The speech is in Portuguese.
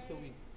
também o